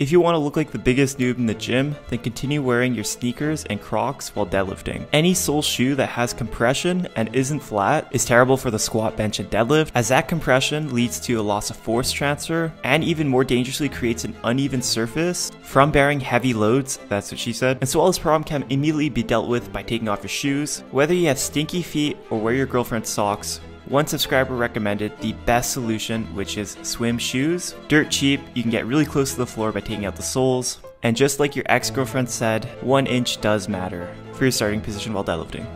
If you want to look like the biggest noob in the gym, then continue wearing your sneakers and crocs while deadlifting. Any sole shoe that has compression and isn't flat is terrible for the squat, bench, and deadlift, as that compression leads to a loss of force transfer and even more dangerously creates an uneven surface from bearing heavy loads, that's what she said. And so all this problem can immediately be dealt with by taking off your shoes. Whether you have stinky feet or wear your girlfriend's socks, one subscriber recommended the best solution, which is swim shoes. Dirt cheap, you can get really close to the floor by taking out the soles. And just like your ex girlfriend said, one inch does matter for your starting position while deadlifting.